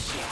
shit.